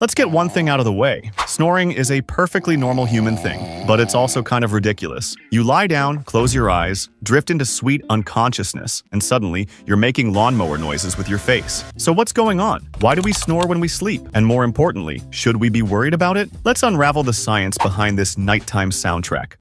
Let's get one thing out of the way. Snoring is a perfectly normal human thing, but it's also kind of ridiculous. You lie down, close your eyes, drift into sweet unconsciousness, and suddenly you're making lawnmower noises with your face. So what's going on? Why do we snore when we sleep? And more importantly, should we be worried about it? Let's unravel the science behind this nighttime soundtrack.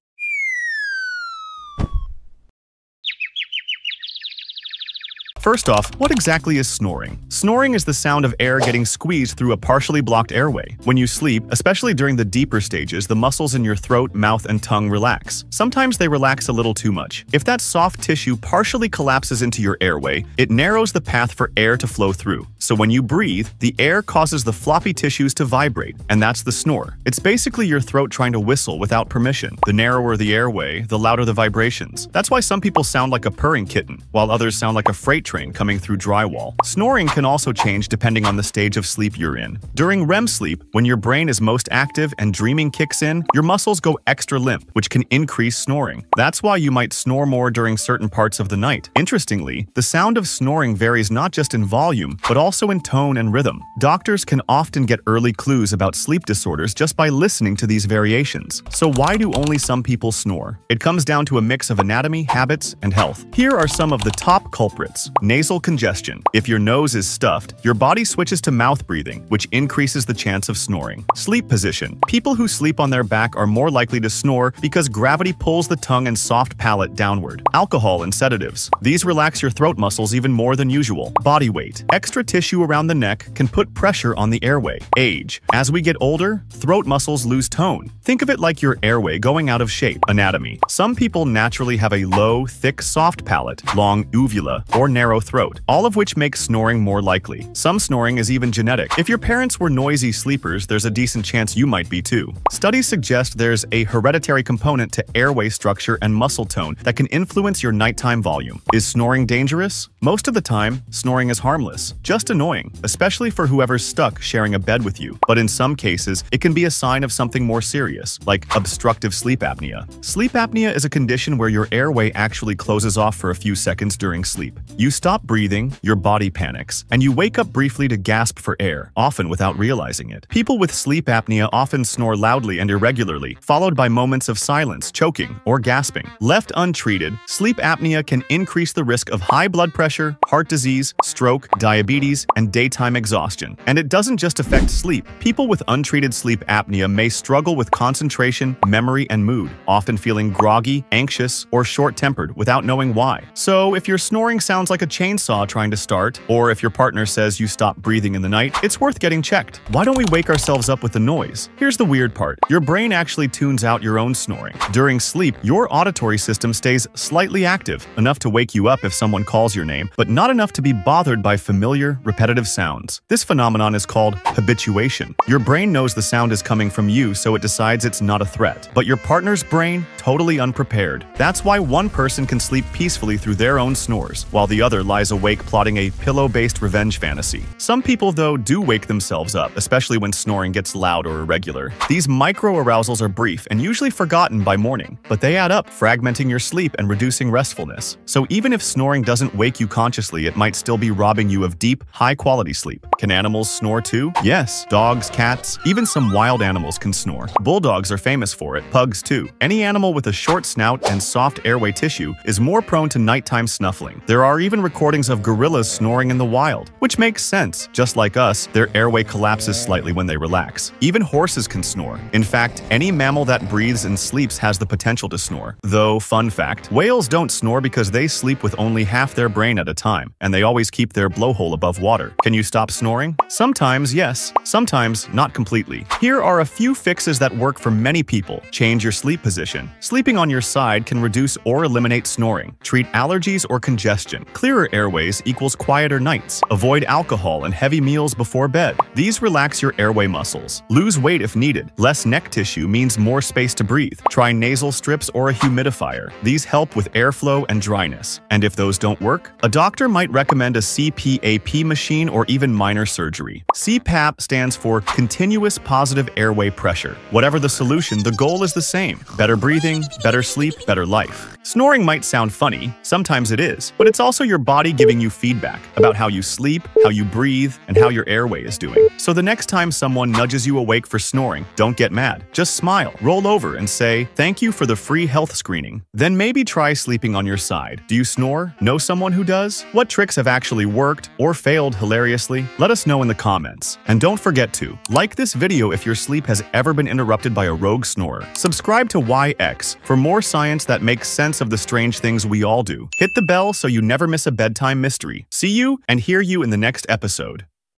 First off, what exactly is snoring? Snoring is the sound of air getting squeezed through a partially blocked airway. When you sleep, especially during the deeper stages, the muscles in your throat, mouth, and tongue relax. Sometimes they relax a little too much. If that soft tissue partially collapses into your airway, it narrows the path for air to flow through. So when you breathe, the air causes the floppy tissues to vibrate, and that's the snore. It's basically your throat trying to whistle without permission. The narrower the airway, the louder the vibrations. That's why some people sound like a purring kitten, while others sound like a freight train coming through drywall. Snoring can also change depending on the stage of sleep you're in. During REM sleep, when your brain is most active and dreaming kicks in, your muscles go extra limp, which can increase snoring. That's why you might snore more during certain parts of the night. Interestingly, the sound of snoring varies not just in volume, but also in tone and rhythm. Doctors can often get early clues about sleep disorders just by listening to these variations. So why do only some people snore? It comes down to a mix of anatomy, habits, and health. Here are some of the top culprits. Nasal congestion. If your nose is stuffed, your body switches to mouth breathing, which increases the chance of snoring. Sleep position. People who sleep on their back are more likely to snore because gravity pulls the tongue and soft palate downward. Alcohol and sedatives. These relax your throat muscles even more than usual. Body weight. Extra tissue around the neck can put pressure on the airway. Age. As we get older, throat muscles lose tone. Think of it like your airway going out of shape. Anatomy. Some people naturally have a low, thick, soft palate, long uvula, or narrow narrow throat, all of which makes snoring more likely. Some snoring is even genetic. If your parents were noisy sleepers, there's a decent chance you might be too. Studies suggest there's a hereditary component to airway structure and muscle tone that can influence your nighttime volume. Is snoring dangerous? Most of the time, snoring is harmless, just annoying, especially for whoever's stuck sharing a bed with you. But in some cases, it can be a sign of something more serious, like obstructive sleep apnea. Sleep apnea is a condition where your airway actually closes off for a few seconds during sleep. You stop breathing, your body panics, and you wake up briefly to gasp for air, often without realizing it. People with sleep apnea often snore loudly and irregularly, followed by moments of silence, choking, or gasping. Left untreated, sleep apnea can increase the risk of high blood pressure, heart disease, stroke, diabetes, and daytime exhaustion. And it doesn't just affect sleep. People with untreated sleep apnea may struggle with concentration, memory, and mood, often feeling groggy, anxious, or short-tempered without knowing why. So if your snoring sounds like a chainsaw trying to start, or if your partner says you stop breathing in the night, it's worth getting checked. Why don't we wake ourselves up with the noise? Here's the weird part. Your brain actually tunes out your own snoring. During sleep, your auditory system stays slightly active, enough to wake you up if someone calls your name, but not enough to be bothered by familiar, repetitive sounds. This phenomenon is called habituation. Your brain knows the sound is coming from you, so it decides it's not a threat. But your partner's brain, totally unprepared. That's why one person can sleep peacefully through their own snores, while the other lies awake plotting a pillow-based revenge fantasy. Some people, though, do wake themselves up, especially when snoring gets loud or irregular. These micro-arousals are brief and usually forgotten by morning, but they add up, fragmenting your sleep and reducing restfulness. So even if snoring doesn't wake you consciously, it might still be robbing you of deep, high-quality sleep. Can animals snore too? Yes, dogs, cats, even some wild animals can snore. Bulldogs are famous for it, pugs too. Any animal with a short snout and soft airway tissue is more prone to nighttime snuffling. There are even recordings of gorillas snoring in the wild, which makes sense. Just like us, their airway collapses slightly when they relax. Even horses can snore. In fact, any mammal that breathes and sleeps has the potential to snore. Though, fun fact, whales don't snore because they sleep with only half their brain at a time, and they always keep their blowhole above water. Can you stop snoring? Sometimes, yes. Sometimes, not completely. Here are a few fixes that work for many people. Change your sleep position. Sleeping on your side can reduce or eliminate snoring. Treat allergies or congestion. Clearer airways equals quieter nights. Avoid alcohol and heavy meals before bed. These relax your airway muscles. Lose weight if needed. Less neck tissue means more space to breathe. Try nasal strips or a humidifier. These help with airflow and dryness. And if those don't work, a doctor might recommend a CPAP machine machine, or even minor surgery. CPAP stands for Continuous Positive Airway Pressure. Whatever the solution, the goal is the same. Better breathing, better sleep, better life. Snoring might sound funny, sometimes it is, but it's also your body giving you feedback about how you sleep, how you breathe, and how your airway is doing. So the next time someone nudges you awake for snoring, don't get mad. Just smile, roll over, and say, Thank you for the free health screening. Then maybe try sleeping on your side. Do you snore? Know someone who does? What tricks have actually worked or failed hilariously? Let us know in the comments. And don't forget to like this video if your sleep has ever been interrupted by a rogue snorer. Subscribe to Why X for more science that makes sense of the strange things we all do. Hit the bell so you never miss a bedtime mystery. See you and hear you in the next episode.